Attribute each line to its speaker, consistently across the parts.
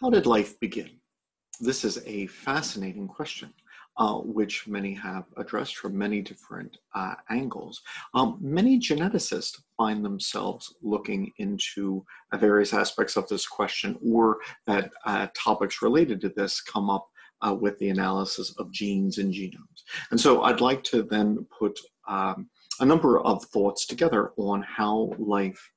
Speaker 1: How did life begin? This is a fascinating question, uh, which many have addressed from many different uh, angles. Um, many geneticists find themselves looking into uh, various aspects of this question, or that uh, topics related to this come up uh, with the analysis of genes and genomes. And so I'd like to then put um, a number of thoughts together on how life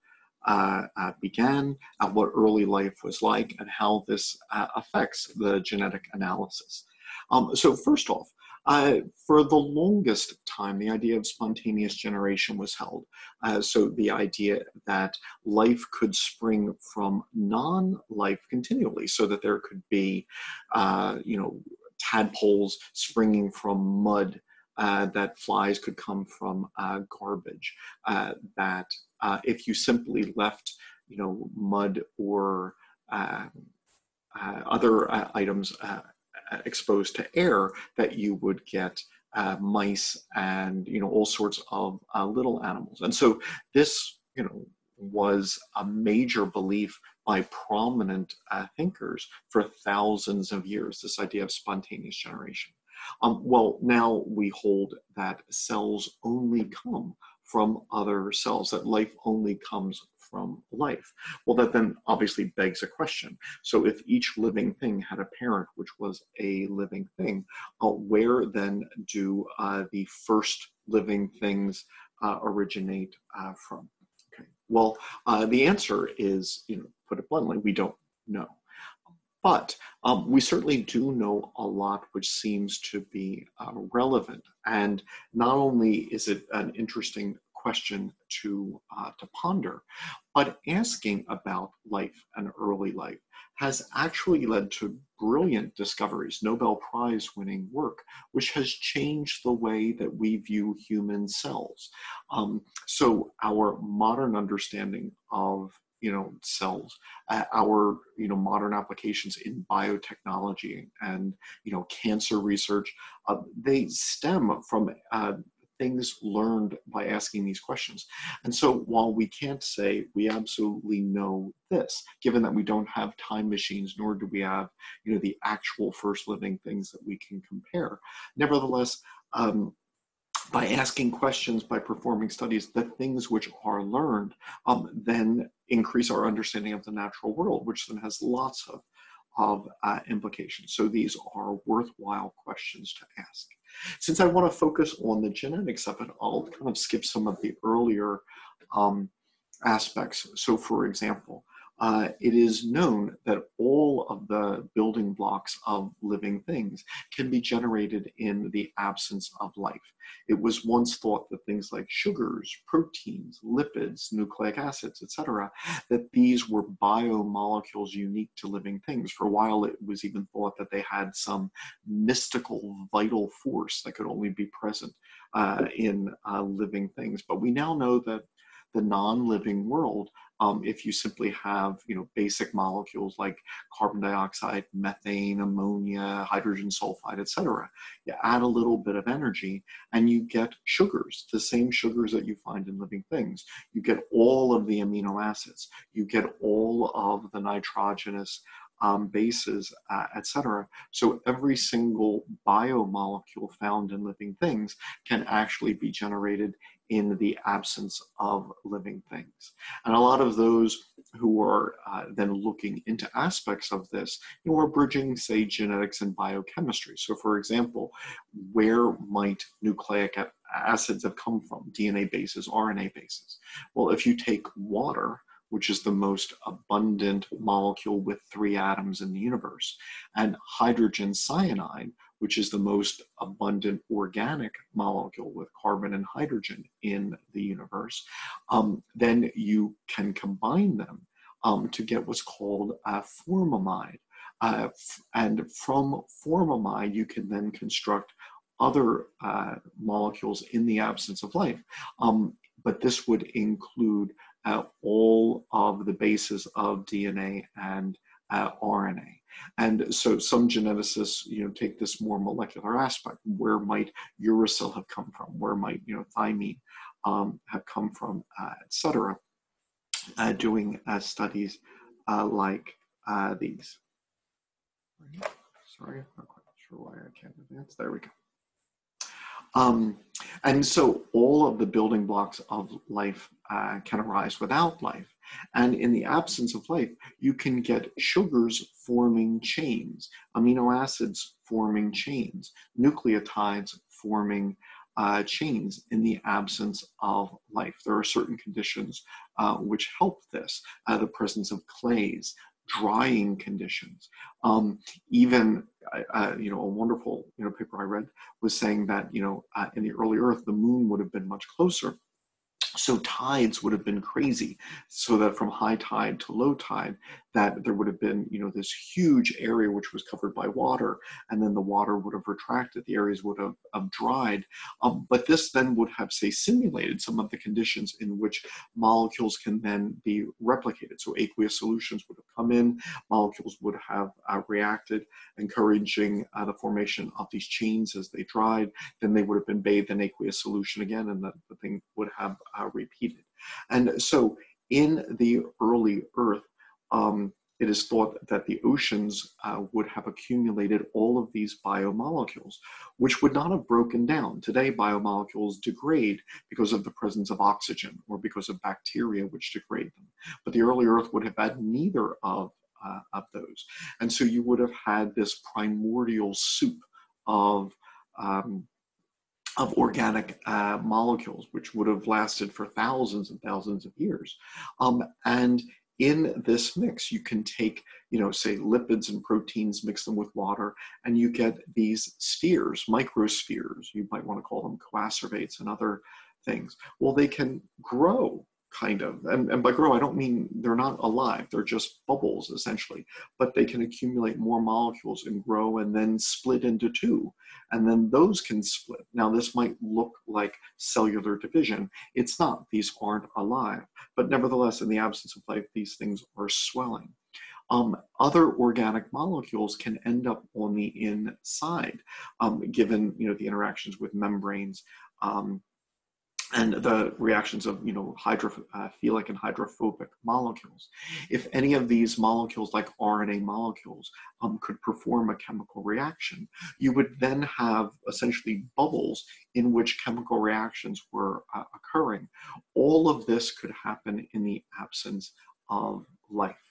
Speaker 1: uh, uh, began, uh, what early life was like, and how this uh, affects the genetic analysis. Um, so, first off, uh, for the longest time, the idea of spontaneous generation was held. Uh, so, the idea that life could spring from non life continually, so that there could be, you know, tadpoles springing from mud. Uh, that flies could come from uh, garbage, uh, that uh, if you simply left, you know, mud or uh, uh, other uh, items uh, exposed to air, that you would get mice and you know all sorts of little animals. And so this, you know, was a major belief by prominent thinkers for thousands of years. This idea of spontaneous generation. Um, well, now we hold that cells only come from other cells, that life only comes from life. Well, that then obviously begs a question. So, if each living thing had a parent which was a living thing, uh, where then do uh, the first living things uh, originate uh, from? Okay. Well, uh, the answer is, you know, put it bluntly, we don't know. But um, we certainly do know a lot which seems to be uh, relevant. And not only is it an interesting question to, uh, to ponder, but asking about life and early life has actually led to brilliant discoveries, Nobel Prize winning work, which has changed the way that we view human cells. Um, so, our modern understanding of you know cells uh, our you know modern applications in biotechnology and you know cancer research uh, they stem from uh, things learned by asking these questions. And so while we can't say we absolutely know this given that we don't have time machines nor do we have you know the actual first living things that we can compare nevertheless um, by asking questions, by performing studies, the things which are learned um, then increase our understanding of the natural world, which then has lots of, of uh, implications. So these are worthwhile questions to ask. Since I want to focus on the genetics of it, I'll kind of skip some of the earlier um, aspects. So for example, uh, it is known that all of the building blocks of living things can be generated in the absence of life. It was once thought that things like sugars, proteins, lipids, nucleic acids, etc., that these were biomolecules unique to living things. For a while, it was even thought that they had some mystical vital force that could only be present uh, in uh, living things. But we now know that the non-living world um, if you simply have you know basic molecules like carbon dioxide, methane, ammonia, hydrogen sulfide, etc. You add a little bit of energy and you get sugars, the same sugars that you find in living things. You get all of the amino acids. You get all of the nitrogenous um, bases, uh, etc. So every single biomolecule found in living things can actually be generated in the absence of living things. And a lot of those who are uh, then looking into aspects of this, you know, are bridging, say, genetics and biochemistry. So, for example, where might nucleic acids have come from? DNA bases, RNA bases. Well, if you take water, which is the most abundant molecule with three atoms in the universe, and hydrogen cyanide, which is the most abundant organic molecule with carbon and hydrogen in the universe, um, then you can combine them um, to get what's called a formamide. Uh, and from formamide, you can then construct other uh, molecules in the absence of life. Um, but this would include uh, all of the bases of DNA and uh, RNA. And so some geneticists, you know, take this more molecular aspect. Where might uracil have come from? Where might, you know, thymine um, have come from, uh, et cetera, uh, doing uh, studies uh, like uh, these. Sorry, I'm not quite sure why I can't advance. There we go. Um, and so all of the building blocks of life uh, can arise without life. And in the absence of life, you can get sugars forming chains, amino acids forming chains, nucleotides forming uh, chains in the absence of life. There are certain conditions uh, which help this, uh, the presence of clays, drying conditions. Um, even, uh, you know, a wonderful, you know, paper I read was saying that, you know, uh, in the early Earth, the moon would have been much closer. So tides would have been crazy so that from high tide to low tide that there would have been you know this huge area which was covered by water and then the water would have retracted the areas would have, have dried. Um, but this then would have say simulated some of the conditions in which molecules can then be replicated. So aqueous solutions would have come in molecules would have uh, reacted encouraging uh, the formation of these chains as they dried. Then they would have been bathed in aqueous solution again and the, the thing would have uh, repeated. And so in the early Earth, um, it is thought that the oceans uh, would have accumulated all of these biomolecules, which would not have broken down. Today, biomolecules degrade because of the presence of oxygen or because of bacteria which degrade them. But the early Earth would have had neither of, uh, of those. And so you would have had this primordial soup of um, of organic uh, molecules, which would have lasted for thousands and thousands of years. Um, and in this mix, you can take, you know, say lipids and proteins, mix them with water, and you get these spheres, microspheres. You might want to call them coacervates and other things. Well, they can grow kind of. And, and by grow, I don't mean they're not alive, they're just bubbles essentially, but they can accumulate more molecules and grow and then split into two. And then those can split. Now, this might look like cellular division. It's not, these aren't alive. But nevertheless, in the absence of life, these things are swelling. Um, other organic molecules can end up on the inside, um, given you know the interactions with membranes um, and the reactions of you know hydrophilic and hydrophobic molecules. If any of these molecules, like RNA molecules, um, could perform a chemical reaction, you would then have essentially bubbles in which chemical reactions were uh, occurring. All of this could happen in the absence of life.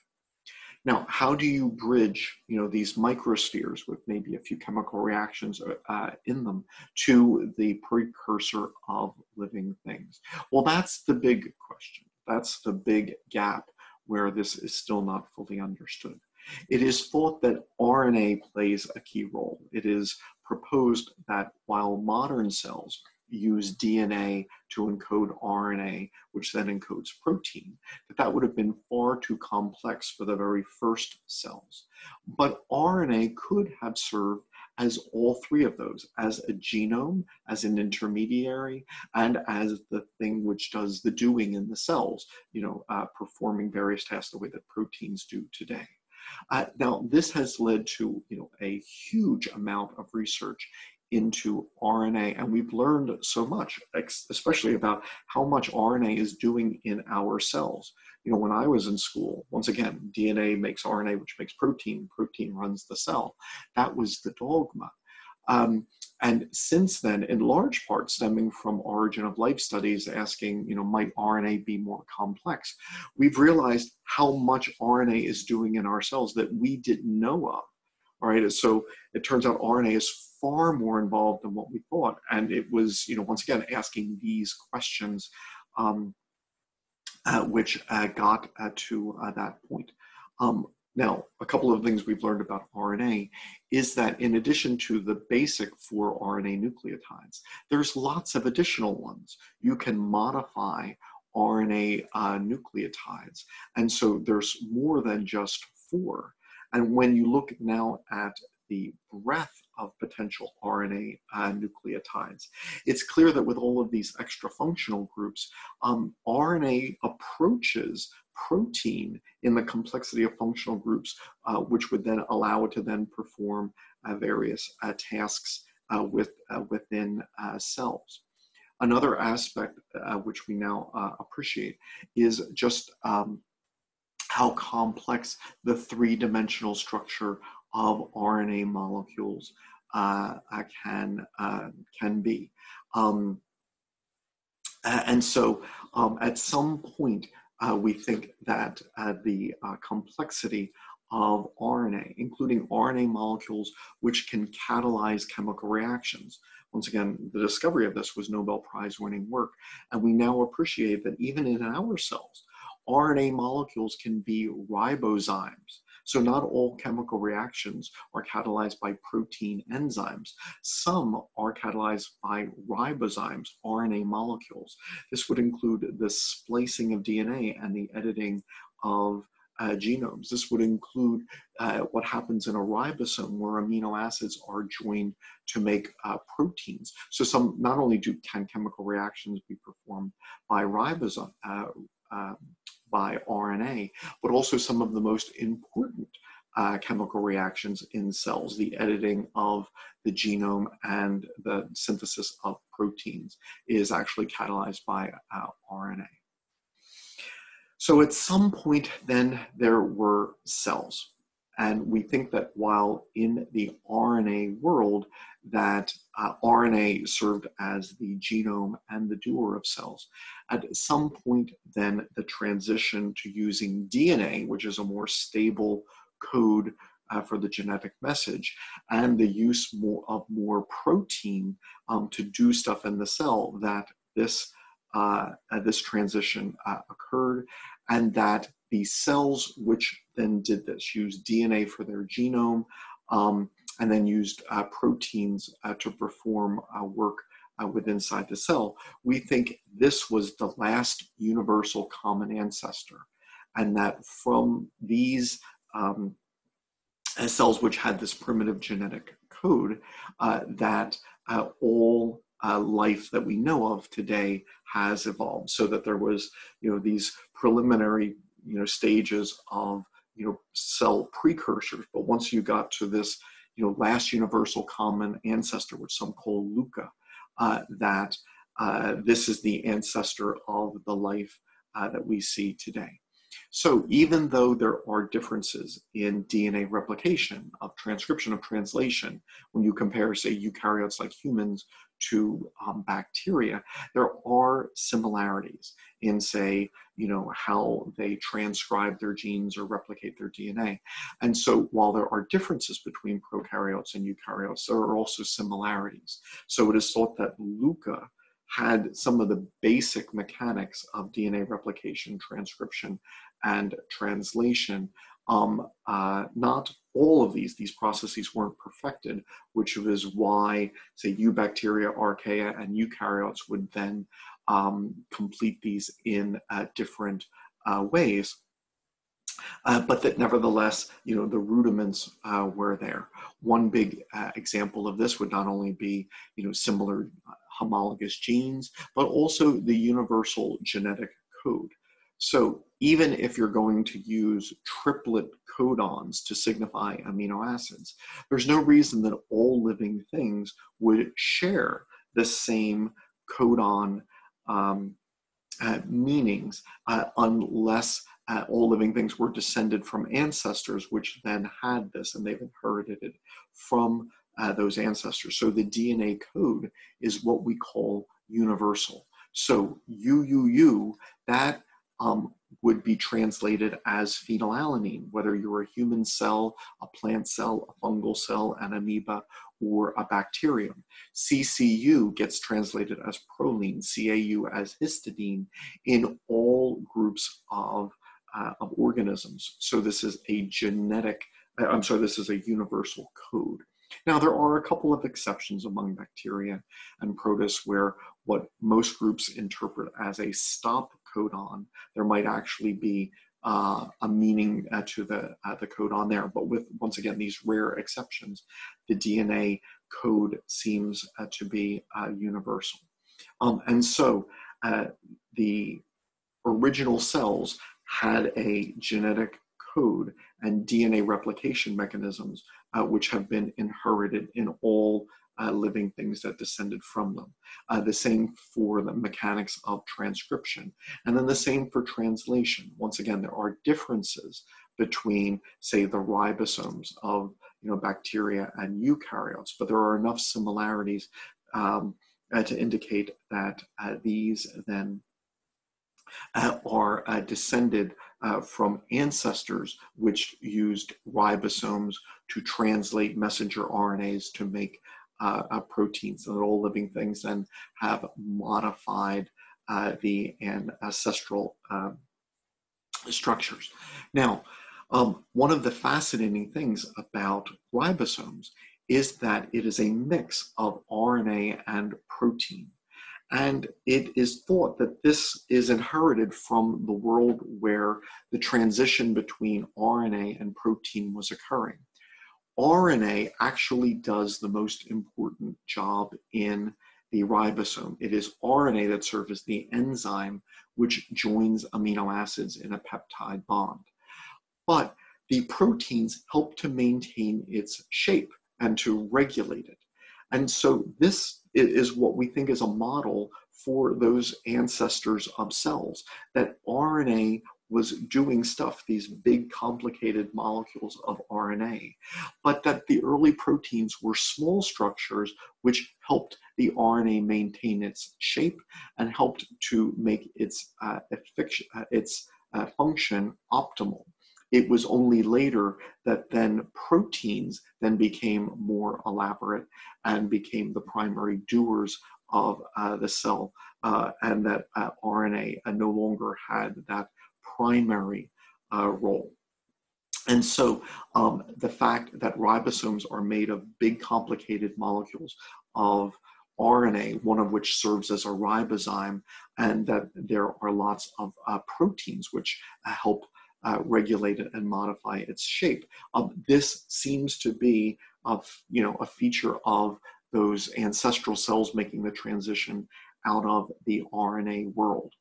Speaker 1: Now, how do you bridge, you know, these microspheres with maybe a few chemical reactions uh, in them to the precursor of living things? Well, that's the big question. That's the big gap where this is still not fully understood. It is thought that RNA plays a key role. It is proposed that while modern cells use DNA to encode RNA, which then encodes protein, that that would have been far too complex for the very first cells. But RNA could have served as all three of those, as a genome, as an intermediary, and as the thing which does the doing in the cells, you know, uh, performing various tasks the way that proteins do today. Uh, now, this has led to you know, a huge amount of research into RNA. And we've learned so much, especially about how much RNA is doing in our cells. You know, when I was in school, once again, DNA makes RNA, which makes protein, protein runs the cell. That was the dogma. Um, and since then, in large part stemming from origin of life studies asking, you know, might RNA be more complex? We've realized how much RNA is doing in our cells that we didn't know of. All right, so it turns out RNA is far more involved than what we thought. And it was, you know, once again, asking these questions um, uh, which uh, got uh, to uh, that point. Um, now, a couple of things we've learned about RNA is that in addition to the basic four RNA nucleotides, there's lots of additional ones. You can modify RNA uh, nucleotides. And so there's more than just four. And when you look now at the breadth of potential RNA uh, nucleotides. It's clear that with all of these extra functional groups, um, RNA approaches protein in the complexity of functional groups, uh, which would then allow it to then perform uh, various uh, tasks uh, with, uh, within cells. Another aspect which we now appreciate is just um, how complex the three-dimensional structure of RNA molecules uh, uh can, uh, can be. Um, and so um, at some point, uh, we think that the complexity of RNA, including RNA molecules which can catalyze chemical reactions. Once again, the discovery of this was Nobel Prize winning work, and we now appreciate that even in our cells, RNA molecules can be ribozymes. So not all chemical reactions are catalyzed by protein enzymes. Some are catalyzed by ribozymes, RNA molecules. This would include the splicing of DNA and the editing of uh, genomes. This would include uh, what happens in a ribosome where amino acids are joined to make uh, proteins. So some not only do can chemical reactions be performed by ribosome, uh, uh, by RNA, but also some of the most important uh, chemical reactions in cells, the editing of the genome and the synthesis of proteins is actually catalyzed by RNA. So at some point, then there were cells. And we think that while in the RNA world, that uh, RNA served as the genome and the doer of cells. At some point, then the transition to using DNA, which is a more stable code uh, for the genetic message, and the use more of more protein um, to do stuff in the cell, that this uh, this transition uh, occurred, and that the cells which then did this used DNA for their genome um, and then used uh, proteins uh, to perform uh, work uh, within inside the cell. We think this was the last universal common ancestor, and that from these um, uh, cells which had this primitive genetic code, uh, that all uh, life that we know of today has evolved so that there was you know these preliminary you know stages of you know cell precursors. But once you got to this you know last universal common ancestor which some call LUCA uh, that uh, this is the ancestor of the life uh, that we see today. So even though there are differences in DNA replication, of transcription, of translation, when you compare, say, eukaryotes like humans to um, bacteria, there are similarities in, say, you know, how they transcribe their genes or replicate their DNA. And so while there are differences between prokaryotes and eukaryotes, there are also similarities. So it is thought that LUCA had some of the basic mechanics of DNA replication, transcription, and translation. Um, uh, not all of these, these processes weren't perfected, which is why, say, eubacteria, archaea, and eukaryotes would then um, complete these in uh, different uh, ways. Uh, but that nevertheless, you know, the rudiments uh, were there. One big uh, example of this would not only be, you know, similar uh, homologous genes, but also the universal genetic code. So even if you're going to use triplet codons to signify amino acids, there's no reason that all living things would share the same codon um, uh, meanings uh, unless uh, all living things were descended from ancestors which then had this and they've inherited it from uh, those ancestors. So the DNA code is what we call universal. So UUU, that um, would be translated as phenylalanine, whether you're a human cell, a plant cell, a fungal cell, an amoeba, or a bacterium. CCU gets translated as proline, CAU as histidine in all groups of, uh, of organisms. So this is a genetic, uh, I'm sorry, this is a universal code. Now, there are a couple of exceptions among bacteria and protists where what most groups interpret as a stop codon, there might actually be uh, a meaning uh, to the, uh, the codon there. But with, once again, these rare exceptions, the DNA code seems uh, to be uh, universal. Um, and so uh, the original cells had a genetic code and DNA replication mechanisms uh, which have been inherited in all uh, living things that descended from them. Uh, the same for the mechanics of transcription. And then the same for translation. Once again, there are differences between, say, the ribosomes of you know, bacteria and eukaryotes, but there are enough similarities um, uh, to indicate that uh, these then uh, are uh, descended uh, from ancestors which used ribosomes to translate messenger RNAs to make uh, proteins. So all living things then have modified the ancestral structures. Now, um, one of the fascinating things about ribosomes is that it is a mix of RNA and protein. And it is thought that this is inherited from the world where the transition between RNA and protein was occurring. RNA actually does the most important job in the ribosome. It is RNA that serves as the enzyme which joins amino acids in a peptide bond. But the proteins help to maintain its shape and to regulate it. And so this is what we think is a model for those ancestors of cells, that RNA was doing stuff, these big complicated molecules of RNA, but that the early proteins were small structures which helped the RNA maintain its shape and helped to make its, uh, uh, its uh, function optimal. It was only later that then proteins then became more elaborate and became the primary doers of uh, the cell, uh, and that uh, RNA uh, no longer had that primary uh, role. And so um, the fact that ribosomes are made of big, complicated molecules of RNA, one of which serves as a ribozyme, and that there are lots of uh, proteins which help uh, regulate it and modify its shape. Um, this seems to be of you know a feature of those ancestral cells making the transition out of the RNA world.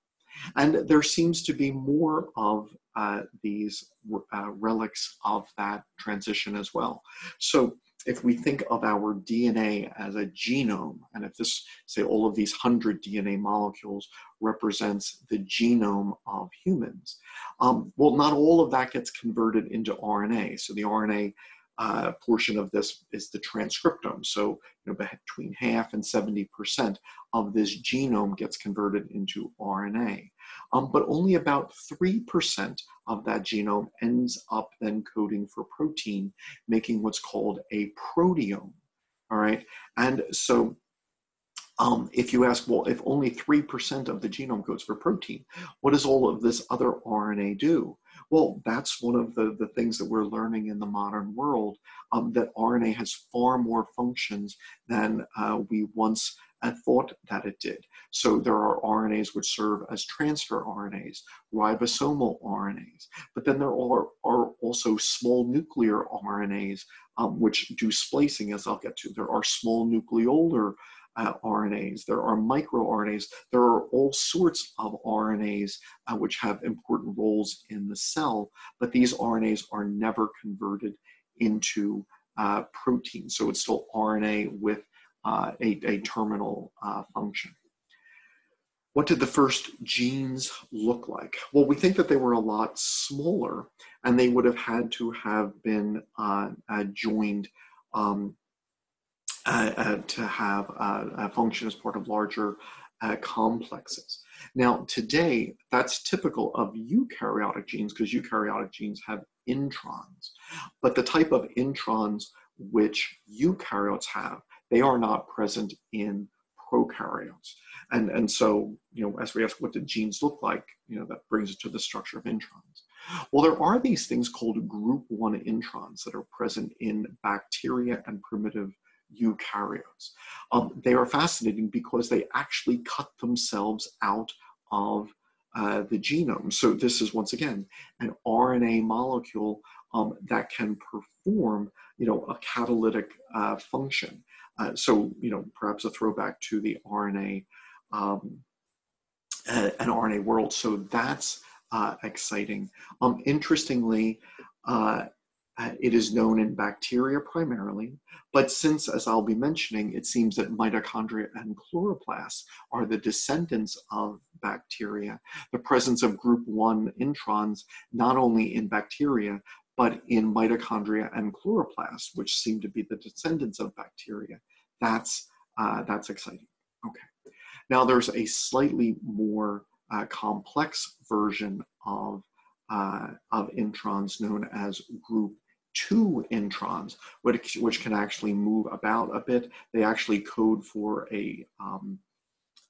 Speaker 1: And there seems to be more of uh, these uh, relics of that transition as well. So if we think of our DNA as a genome, and if this, say, all of these 100 DNA molecules represents the genome of humans, um, well, not all of that gets converted into RNA. So the RNA uh, portion of this is the transcriptome. So you know, between half and 70% of this genome gets converted into RNA. Um, but only about 3% of that genome ends up then coding for protein, making what's called a proteome. All right. And so um, if you ask, well, if only 3% of the genome codes for protein, what does all of this other RNA do? Well, that's one of the, the things that we're learning in the modern world um, that RNA has far more functions than uh, we once uh, thought that it did. So there are RNAs which serve as transfer RNAs, ribosomal RNAs, but then there are, are also small nuclear RNAs um, which do splicing, as I'll get to. There are small nucleolar uh, RNAs, there are microRNAs, there are all sorts of RNAs uh, which have important roles in the cell, but these RNAs are never converted into uh, protein. So it's still RNA with uh, a, a, terminal uh, function. What did the first genes look like? Well, we think that they were a lot smaller and they would have had to have been uh, joined um, Uh, uh, to have a function as part of larger uh, complexes. Now, today, that's typical of eukaryotic genes because eukaryotic genes have introns. But the type of introns which eukaryotes have, they are not present in prokaryotes. And, and so, you know, as we ask, what do genes look like? You know, that brings us to the structure of introns. Well, there are these things called group one introns that are present in bacteria and primitive eukaryotes. Um, they are fascinating because they actually cut themselves out of uh, the genome. So this is once again an RNA molecule um, that can perform, you know, a catalytic uh, function. Uh, so you know, perhaps a throwback to the RNA, um, an RNA world. So that's uh, exciting. Um, interestingly, uh, it is known in bacteria primarily, but since, as I'll be mentioning, it seems that mitochondria and chloroplasts are the descendants of bacteria, the presence of group 1 introns, not only in bacteria, but in mitochondria and chloroplasts, which seem to be the descendants of bacteria, that's, uh, that's exciting. Okay. Now there's a slightly more uh, complex version of, uh, of introns known as group two introns, which, which can actually move about a bit. They actually code for a, um,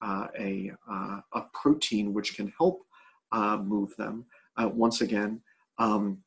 Speaker 1: uh, a, uh, a protein which can help uh, move them. Uh, once again, um,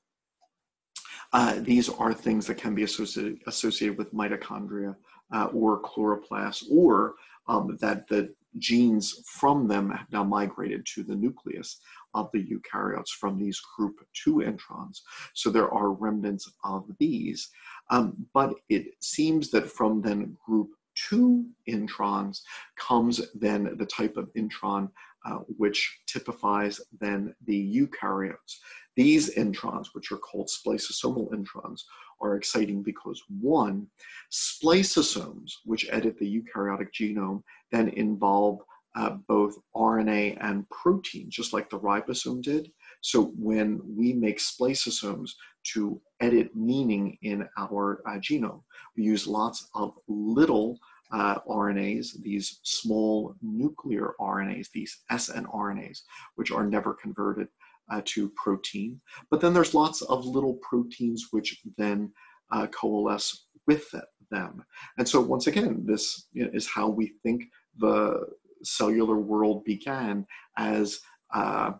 Speaker 1: uh, these are things that can be associated, associated with mitochondria uh, or chloroplasts, or um, that the genes from them have now migrated to the nucleus of the eukaryotes from these group 2 introns. So there are remnants of these. Um, but it seems that from then group 2 introns comes then the type of intron uh, which typifies then the eukaryotes. These introns, which are called spliceosomal introns, are exciting because one, spliceosomes, which edit the eukaryotic genome, then involve uh, both RNA and protein, just like the ribosome did. So when we make spliceosomes to edit meaning in our uh, genome, we use lots of little uh, RNAs, these small nuclear RNAs, these snRNAs, which are never converted uh, to protein. But then there's lots of little proteins which then uh, coalesce with them. And so once again, this you know, is how we think the cellular world began as uh,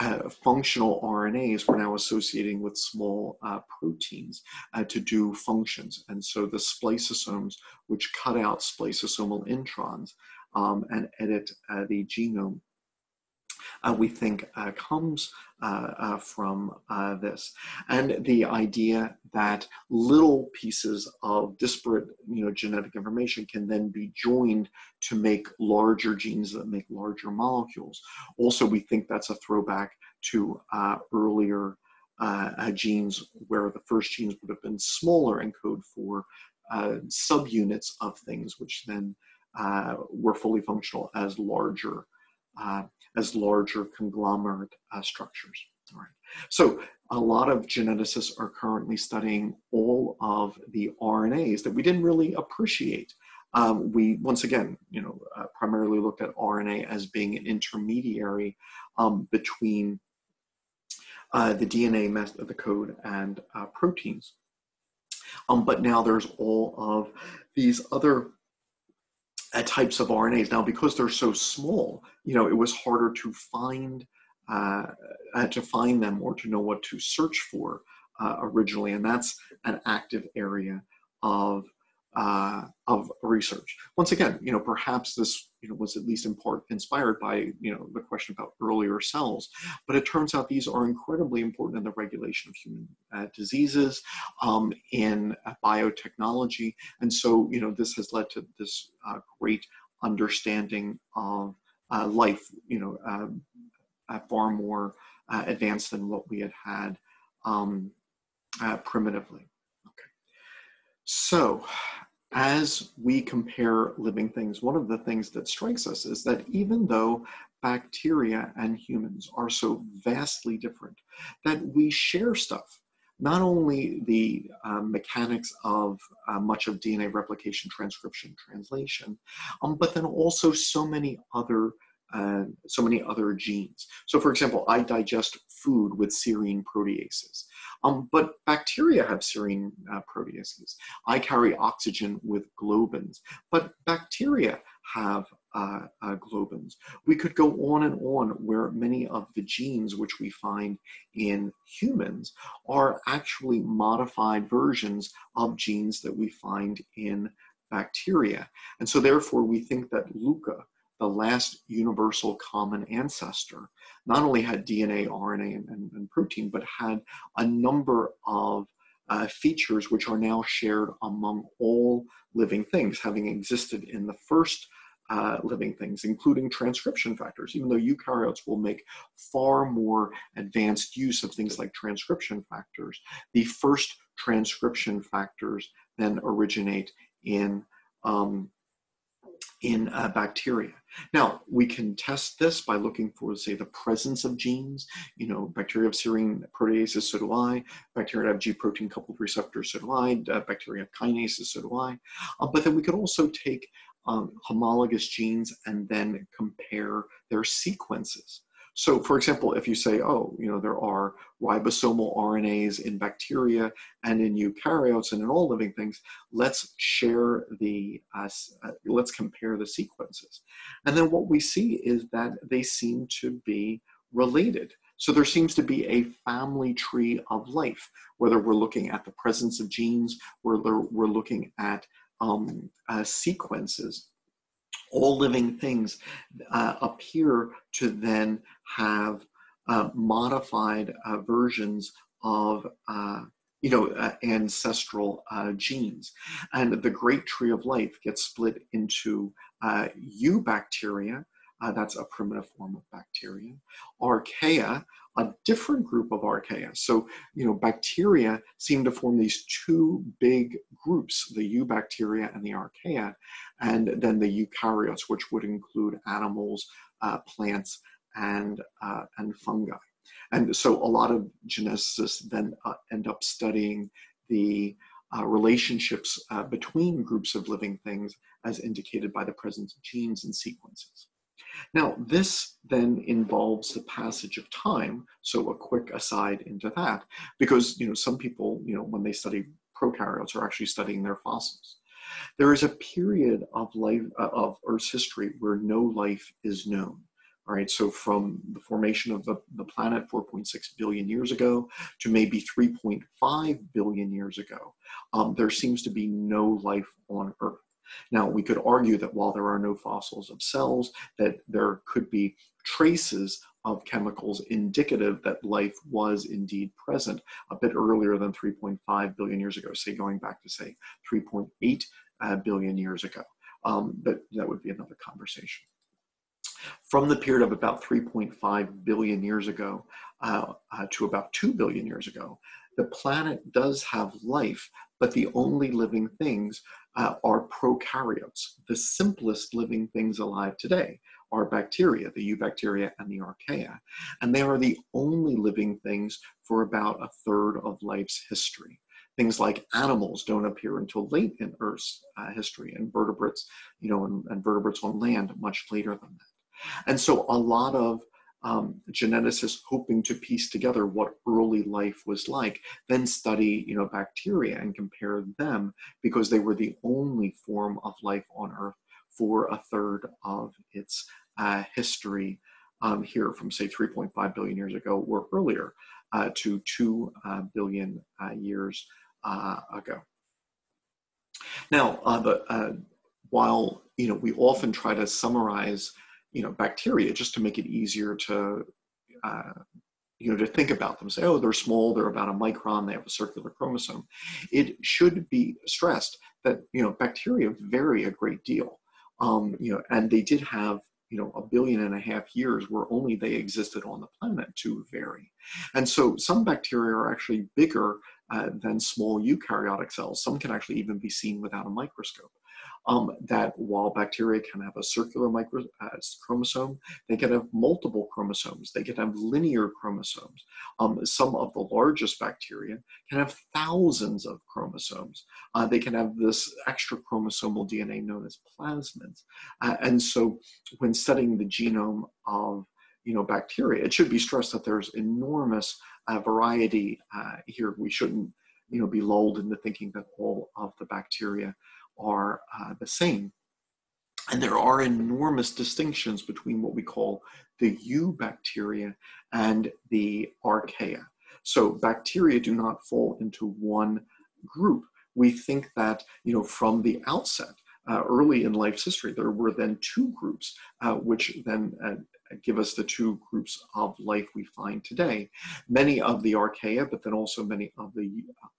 Speaker 1: uh, functional RNAs were now associating with small uh, proteins uh, to do functions. And so the spliceosomes, which cut out spliceosomal introns um, and edit uh, the genome, we think uh, comes uh, uh from uh, this. And the idea that little pieces of disparate you know, genetic information can then be joined to make larger genes that make larger molecules. Also, we think that's a throwback to uh, earlier genes where the first genes would have been smaller and code for subunits of things, which then were fully functional as larger uh, as larger conglomerate uh, structures. All right. So a lot of geneticists are currently studying all of the RNAs that we didn't really appreciate. Um, we once again, you know, uh, primarily looked at RNA as being an intermediary um, between uh, the DNA method of the code and uh, proteins. Um, but now there's all of these other uh, types of RNAs. Now, because they're so small, you know, it was harder to find uh, uh, to find them or to know what to search for uh, originally, and that's an active area of uh, of research. Once again, you know, perhaps this you know, was at least in part inspired by you know the question about earlier cells, but it turns out these are incredibly important in the regulation of human uh, diseases, um, in uh, biotechnology, and so you know this has led to this uh, great understanding of uh, life. You know, um, far more uh, advanced than what we had had um, primitively. Okay, so as we compare living things, one of the things that strikes us is that even though bacteria and humans are so vastly different, that we share stuff. Not only the uh, mechanics of uh, much of DNA replication, transcription, translation, um, but then also so many other uh, so many other genes. So, for example, I digest food with serine proteases, um, but bacteria have serine uh, proteases. I carry oxygen with globins, but bacteria have uh, uh, globins. We could go on and on where many of the genes which we find in humans are actually modified versions of genes that we find in bacteria. And so, therefore, we think that LUCA the last universal common ancestor, not only had DNA, RNA, and, and, protein, but had a number of uh, features which are now shared among all living things, having existed in the first uh, living things, including transcription factors, even though eukaryotes will make far more advanced use of things like transcription factors. The first transcription factors then originate in um, in uh, bacteria. Now, we can test this by looking for, say, the presence of genes. You know, bacteria have serine proteases, so do I. Bacteria have G protein coupled receptors, so do I. Uh, bacteria have kinases, so do I. Uh, but then we could also take um, homologous genes and then compare their sequences. So, for example, if you say, oh, you know, there are ribosomal RNAs in bacteria and in eukaryotes and in all living things, let's share the, uh, uh, let's compare the sequences. And then what we see is that they seem to be related. So there seems to be a family tree of life, whether we're looking at the presence of genes, whether we're looking at um, uh, sequences all living things uh, appear to then have uh, modified uh, versions of uh, you know uh, ancestral uh, genes. And the great tree of life gets split into eubacteria that's a primitive form of bacteria archaea a different group of archaea. So, you know, bacteria seem to form these two big groups, the eubacteria and the archaea, and then the eukaryotes, which would include animals, uh, plants, and, uh, and fungi. And so a lot of geneticists then uh, end up studying the uh, relationships uh, between groups of living things as indicated by the presence of genes and sequences. Now, this then involves the passage of time. So a quick aside into that, because you know some people, you know, when they study prokaryotes, are actually studying their fossils. There is a period of life uh, of Earth's history where no life is known. All right, so from the formation of the, the planet 4.6 billion years ago to maybe 3.5 billion years ago, um, there seems to be no life on Earth. Now, we could argue that while there are no fossils of cells, that there could be traces of chemicals indicative that life was indeed present a bit earlier than 3.5 billion years ago, say going back to say 3.8 uh, billion years ago. Um, but that would be another conversation. From the period of about 3.5 billion years ago uh, uh, to about 2 billion years ago, the planet does have life, but the only living things uh, are prokaryotes. The simplest living things alive today are bacteria, the eubacteria and the archaea. And they are the only living things for about a third of life's history. Things like animals don't appear until late in Earth's uh, history, and vertebrates, you know, and, and vertebrates on land much later than that. And so a lot of um, geneticists hoping to piece together what early life was like, then study, you know, bacteria and compare them because they were the only form of life on Earth for a third of its uh, history um, here from say 3.5 billion years ago or earlier uh, to 2 uh, billion uh, years uh, ago. Now, the, while you know we often try to summarize you know bacteria just to make it easier to uh, you know to think about them. Say oh they're small they're about a micron they have a circular chromosome. It should be stressed that you know bacteria vary a great deal. Um, you know and they did have you know a billion and a half years where only they existed on the planet to vary. And so some bacteria are actually bigger uh, than small eukaryotic cells some can actually even be seen without a microscope um, that while bacteria can have a circular micro, uh, chromosome, they can have multiple chromosomes. They can have linear chromosomes. Um, some of the largest bacteria can have thousands of chromosomes. Uh, they can have this extra chromosomal DNA known as plasmids. Uh, and so when studying the genome of you know, bacteria, it should be stressed that there's enormous uh, variety uh, here. We shouldn't you know, be lulled into thinking that all of the bacteria are uh, the same. And there are enormous distinctions between what we call the eubacteria and the archaea. So bacteria do not fall into one group. We think that, you know, from the outset, uh, early in life's history, there were then two groups, uh, which then uh, give us the two groups of life we find today. Many of the archaea, but then also many of the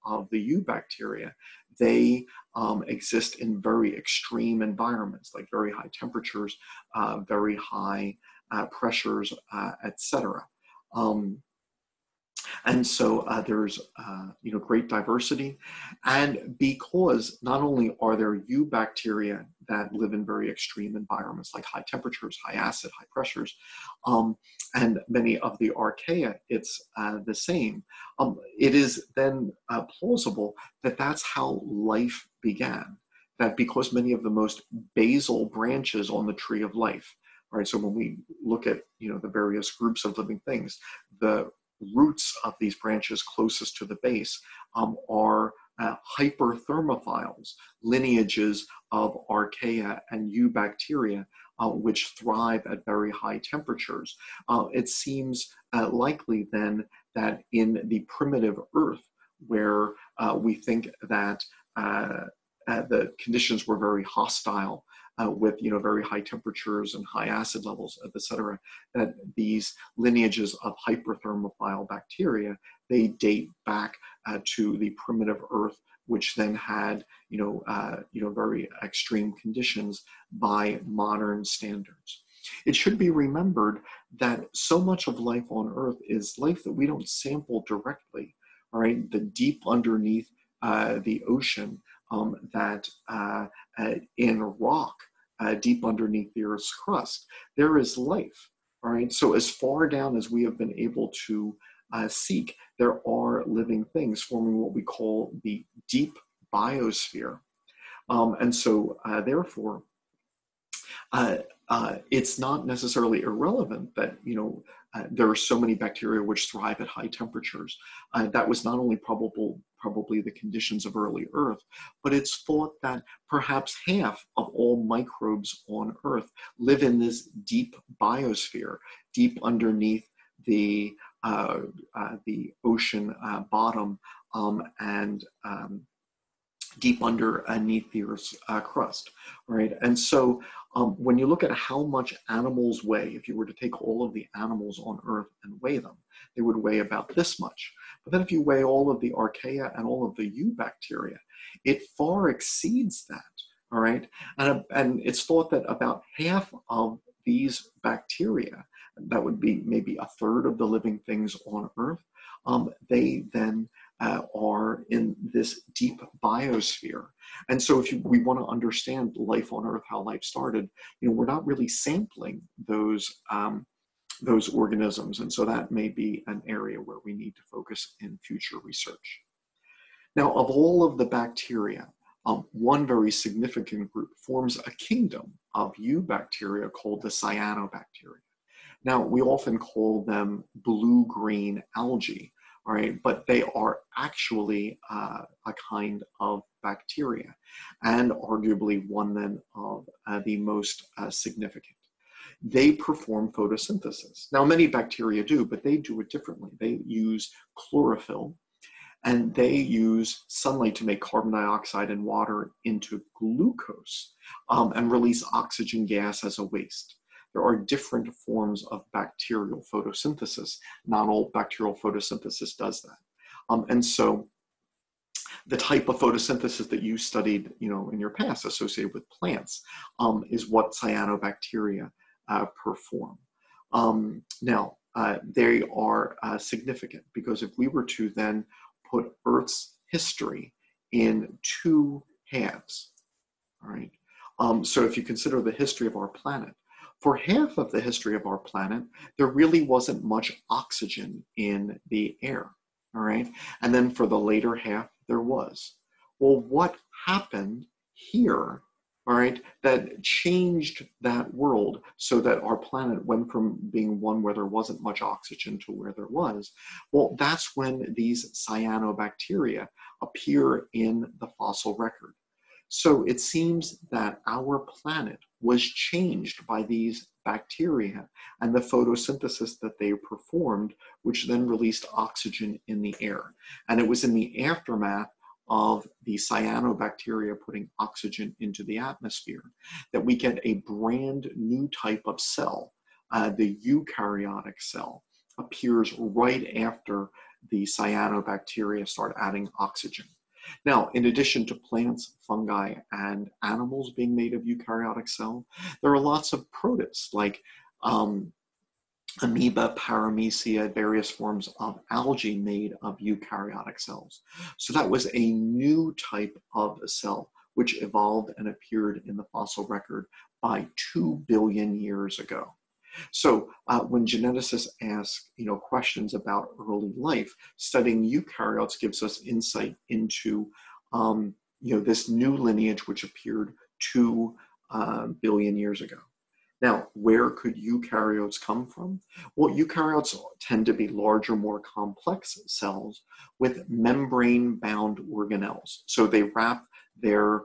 Speaker 1: of the eubacteria they um, exist in very extreme environments, like very high temperatures, uh, very high uh, pressures, uh, etc. Um, and so uh, there's uh, you know great diversity, and because not only are there eubacteria that live in very extreme environments like high temperatures, high acid, high pressures. Um, and many of the archaea, it's uh, the same. Um, it is then uh, plausible that that's how life began. That because many of the most basal branches on the tree of life, right? So when we look at you know the various groups of living things, the roots of these branches closest to the base um, are uh, hyperthermophiles, lineages of archaea and eubacteria, uh, which thrive at very high temperatures. Uh, it seems uh, likely then that in the primitive Earth, where uh, we think that uh, the conditions were very hostile uh, with you know very high temperatures and high acid levels, etc. That these lineages of hyperthermophile bacteria they date back uh, to the primitive Earth, which then had you know uh, you know very extreme conditions by modern standards. It should be remembered that so much of life on Earth is life that we don't sample directly. All right, the deep underneath uh, the ocean um, that uh, uh, in rock uh, deep underneath the Earth's crust, there is life. All right. So as far down as we have been able to uh, seek, there are living things forming what we call the deep biosphere. Um, and so, uh, therefore, it's not necessarily irrelevant that you know uh, there are so many bacteria which thrive at high temperatures. Uh, that was not only probable, probably the conditions of early Earth, but it's thought that perhaps half of all microbes on Earth live in this deep biosphere, deep underneath the uh, uh the ocean uh, bottom um, and um, deep underneath the Earth's uh, crust, right? And so um, when you look at how much animals weigh, if you were to take all of the animals on Earth and weigh them, they would weigh about this much. But then if you weigh all of the archaea and all of the eubacteria, it far exceeds that, all right? And, and it's thought that about half of these bacteria, that would be maybe a third of the living things on Earth, um, they then uh, are in this deep biosphere. And so, if you, we want to understand life on Earth, how life started, you know, we're not really sampling those um, those organisms, and so that may be an area where we need to focus in future research. Now, of all of the bacteria, um, one very significant group forms a kingdom of eubacteria called the cyanobacteria. Now, we often call them blue-green algae, all right, But they are actually uh, a kind of bacteria, and arguably one then of uh, the most uh, significant. They perform photosynthesis. Now, many bacteria do, but they do it differently. They use chlorophyll, and they use sunlight to make carbon dioxide and water into glucose um, and release oxygen gas as a waste there are different forms of bacterial photosynthesis. Not all bacterial photosynthesis does that. Um, and so the type of photosynthesis that you studied you know, in your past associated with plants um, is what cyanobacteria uh, perform. Um, now, uh, they are uh, significant because if we were to then put Earth's history in two halves, all right, um, so if you consider the history of our planet, for half of the history of our planet, there really wasn't much oxygen in the air. All right. And then for the later half, there was. Well, what happened here, all right, that changed that world so that our planet went from being one where there wasn't much oxygen to where there was? Well, that's when these cyanobacteria appear in the fossil record. So it seems that our planet was changed by these bacteria and the photosynthesis that they performed, which then released oxygen in the air. And it was in the aftermath of the cyanobacteria putting oxygen into the atmosphere that we get a brand new type of cell. Uh, the eukaryotic cell appears right after the cyanobacteria start adding oxygen. Now, in addition to plants, fungi, and animals being made of eukaryotic cell, there are lots of protists like um, amoeba, paramecia, various forms of algae made of eukaryotic cells. So that was a new type of cell, which evolved and appeared in the fossil record by 2 billion years ago. So uh, when geneticists ask, you know, questions about early life, studying eukaryotes gives us insight into, um, you know, this new lineage which appeared two uh, billion years ago. Now, where could eukaryotes come from? Well, eukaryotes tend to be larger, more complex cells with membrane bound organelles. So they wrap their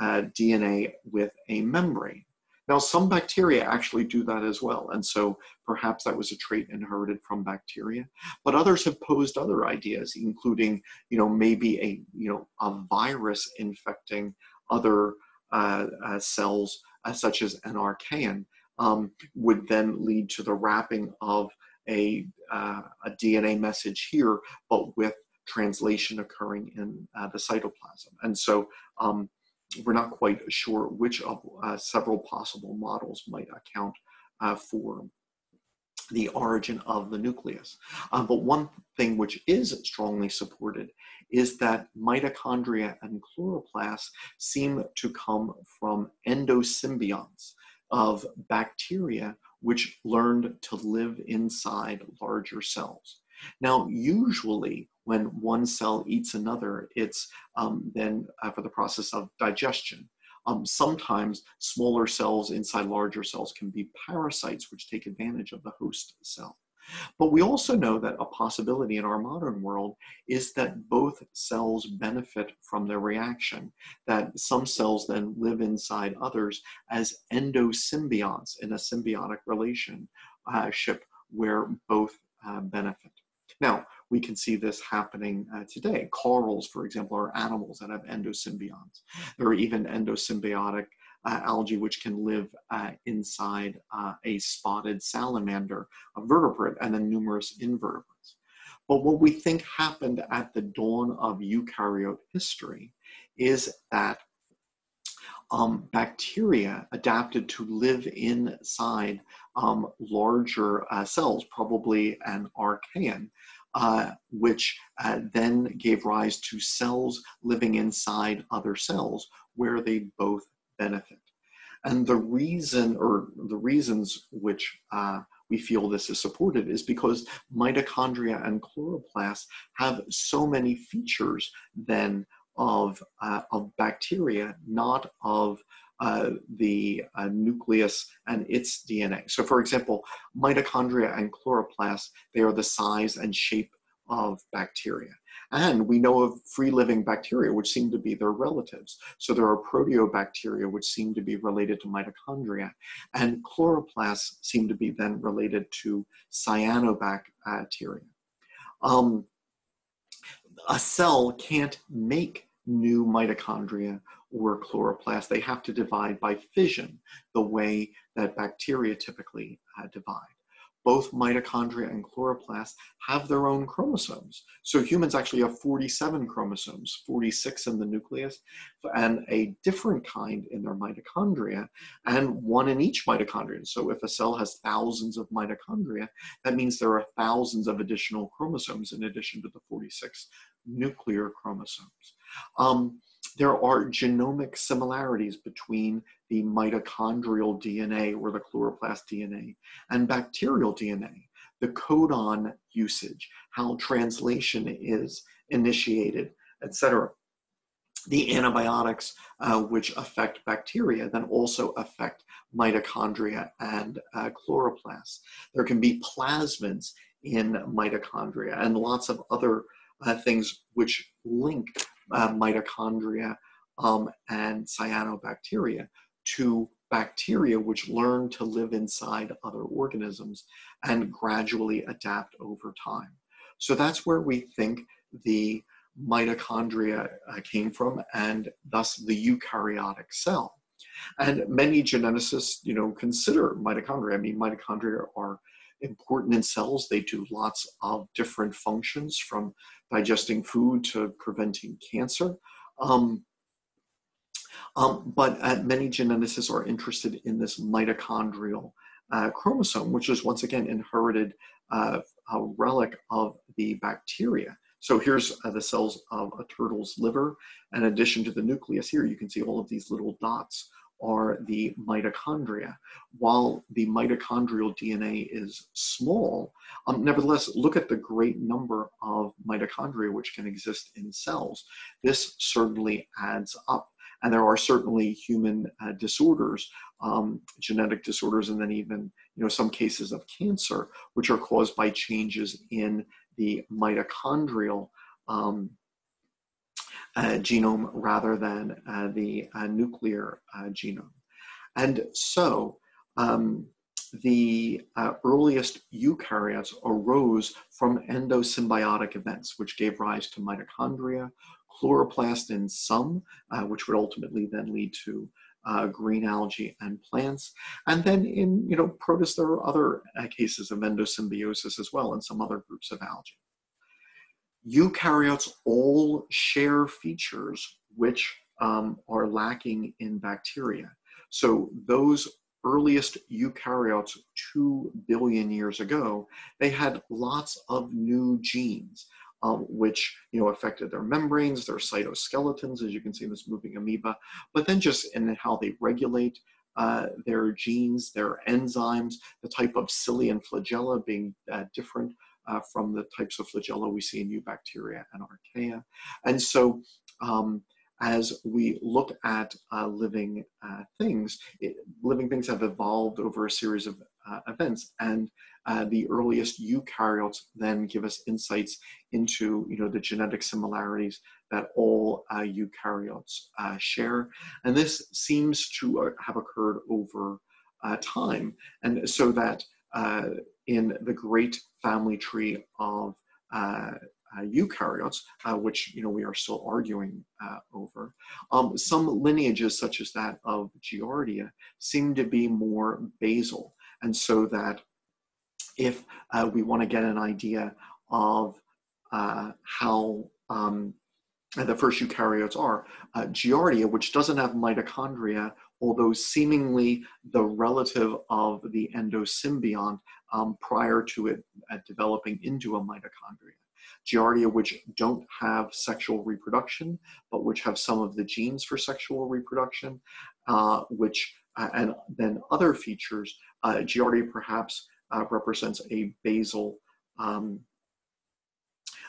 Speaker 1: uh, DNA with a membrane. Now, some bacteria actually do that as well, and so perhaps that was a trait inherited from bacteria. But others have posed other ideas, including, you know, maybe a, you know, a virus infecting other uh, uh, cells, uh, such as an archaean, um, would then lead to the wrapping of a, uh, a DNA message here, but with translation occurring in uh, the cytoplasm. And so um, we're not quite sure which of uh, several possible models might account uh, for the origin of the nucleus. Um, but one thing which is strongly supported is that mitochondria and chloroplasts seem to come from endosymbionts of bacteria which learned to live inside larger cells. Now, usually when one cell eats another, it's um, then uh, for the process of digestion. Um, sometimes smaller cells inside larger cells can be parasites which take advantage of the host cell. But we also know that a possibility in our modern world is that both cells benefit from their reaction, that some cells then live inside others as endosymbionts in a symbiotic relationship where both uh, benefit. Now, we can see this happening uh, today. Corals, for example, are animals that have endosymbionts. There are even endosymbiotic uh, algae which can live uh, inside uh, a spotted salamander, a vertebrate, and then numerous invertebrates. But what we think happened at the dawn of eukaryote history is that um, bacteria adapted to live inside um, larger uh, cells, probably an archaean, uh, which uh, then gave rise to cells living inside other cells where they both benefit. And the reason, or the reasons which uh, we feel this is supported is because mitochondria and chloroplasts have so many features then of, uh, of bacteria, not of uh, the uh, nucleus and its DNA. So for example, mitochondria and chloroplasts, they are the size and shape of bacteria. And we know of free living bacteria, which seem to be their relatives. So there are proteobacteria, which seem to be related to mitochondria, and chloroplasts seem to be then related to cyanobacteria. Um, a cell can't make new mitochondria or chloroplasts. They have to divide by fission, the way that bacteria typically uh, divide both mitochondria and chloroplasts have their own chromosomes. So humans actually have 47 chromosomes, 46 in the nucleus, and a different kind in their mitochondria, and one in each mitochondria. So if a cell has thousands of mitochondria, that means there are thousands of additional chromosomes in addition to the 46 nuclear chromosomes. Um, there are genomic similarities between the mitochondrial DNA or the chloroplast DNA and bacterial DNA, the codon usage, how translation is initiated, etc. The antibiotics uh, which affect bacteria then also affect mitochondria and uh, chloroplasts. There can be plasmids in mitochondria and lots of other uh, things which link uh, mitochondria um, and cyanobacteria to bacteria which learn to live inside other organisms and gradually adapt over time. So that's where we think the mitochondria uh, came from and thus the eukaryotic cell. And many geneticists, you know, consider mitochondria. I mean, mitochondria are important in cells. They do lots of different functions from digesting food to preventing cancer. Um, um, but uh, many geneticists are interested in this mitochondrial uh, chromosome, which is once again inherited uh, a relic of the bacteria. So here's uh, the cells of a turtle's liver. In addition to the nucleus here, you can see all of these little dots are the mitochondria. While the mitochondrial DNA is small, um, nevertheless, look at the great number of mitochondria which can exist in cells. This certainly adds up. And there are certainly human uh, disorders, um, genetic disorders, and then even you know some cases of cancer, which are caused by changes in the mitochondrial um, genome rather than uh, the uh, nuclear uh, genome. And so um, the uh, earliest eukaryotes arose from endosymbiotic events, which gave rise to mitochondria, chloroplast in some, uh, which would ultimately then lead to uh, green algae and plants. And then in you know protists, there are other uh, cases of endosymbiosis as well in some other groups of algae. Eukaryotes all share features which um, are lacking in bacteria. So those earliest eukaryotes two billion years ago, they had lots of new genes. Um, which you know affected their membranes, their cytoskeletons, as you can see in this moving amoeba, but then just in how they regulate uh, their genes, their enzymes, the type of cilia and flagella being uh, different uh, from the types of flagella we see in eubacteria and archaea. And so um, as we look at uh, living uh, things, it, living things have evolved over a series of uh, events, and uh, the earliest eukaryotes then give us insights into you know the genetic similarities that all uh, eukaryotes uh, share, and this seems to have occurred over time, and so that in the great family tree of uh, uh, eukaryotes, uh, which you know we are still arguing uh, over. Um, some lineages, such as that of Giardia, seem to be more basal, and so that if uh, we want to get an idea of uh, how um, the first eukaryotes are, Giardia, which doesn't have mitochondria, although seemingly the relative of the endosymbiont um, prior to it uh, developing into a mitochondria. Giardia which don't have sexual reproduction, but which have some of the genes for sexual reproduction, uh, which uh, and then other features. Uh, Giardia perhaps uh, represents a basal um,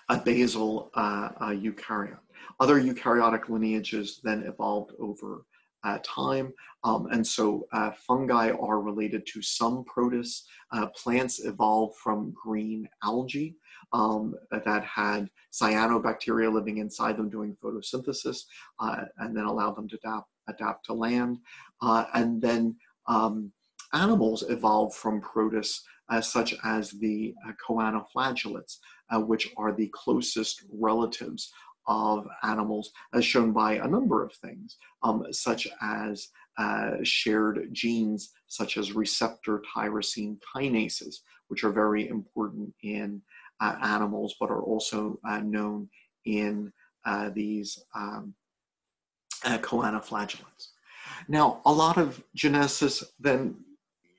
Speaker 1: a basal uh, eukaryote. Other eukaryotic lineages then evolved over uh, time. Um, and so uh, fungi are related to some protists. Uh, plants evolved from green algae um, that had cyanobacteria living inside them doing photosynthesis uh, and then allowed them to adapt, adapt to land. Uh, and then um, animals evolved from protists uh, such as the choanoflagellates, uh, which are the closest relatives of animals as shown by a number of things, um, such as uh, shared genes such as receptor tyrosine kinases, which are very important in uh, animals but are also uh, known in uh, these um, uh, choanoflagellates. Now, a lot of geneticists then,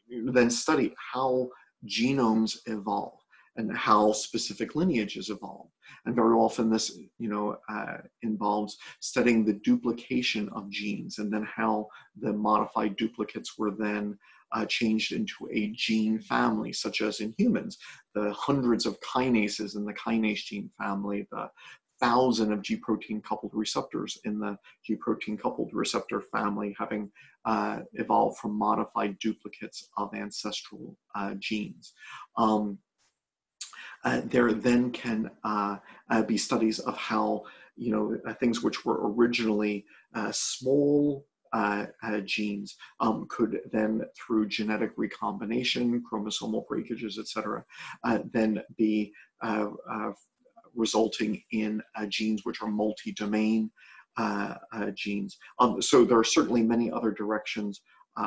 Speaker 1: then study how genomes evolve and how specific lineages evolve. And very often this, you know, uh, involves studying the duplication of genes and then how the modified duplicates were then uh, changed into a gene family, such as in humans, the hundreds of kinases in the kinase gene family, the thousand of G protein coupled receptors in the G protein coupled receptor family having uh, evolved from modified duplicates of ancestral uh, genes. Um, uh, there then can uh, uh, be studies of how you know uh, things which were originally uh, small uh, genes um, could then through genetic recombination chromosomal breakages etc then be resulting in genes which are multi-domain genes um, so there are certainly many other directions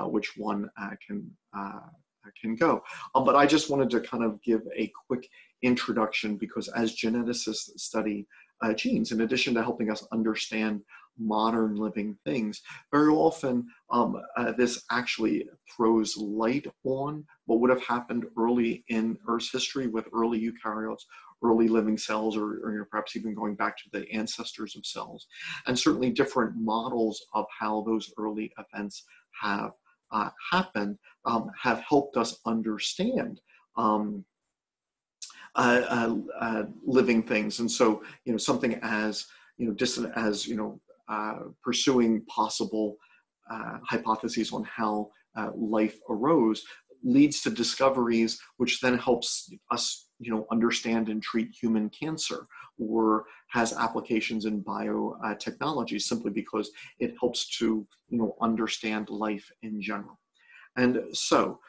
Speaker 1: which one can can go. Um, but I just wanted to kind of give a quick introduction because as geneticists study uh, genes, in addition to helping us understand modern living things, very often um, uh, this actually throws light on what would have happened early in Earth's history with early eukaryotes, early living cells or, or perhaps even going back to the ancestors of cells and certainly different models of how those early events have uh, happened um, have helped us understand um, uh, uh, uh, living things. And so, you know, something as, you know, distant as, you know, uh, pursuing possible uh, hypotheses on how life arose leads to discoveries which then helps us you know understand and treat human cancer or has applications in biotechnology simply because it helps to you know understand life in general and so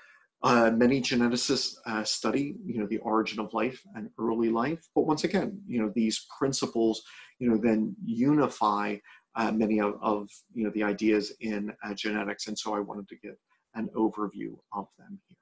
Speaker 1: uh, many geneticists uh, study you know the origin of life and early life. But once again you know these principles you know then unify uh, many of, of, you know the ideas in uh, genetics. And so i wanted to give an overview of them here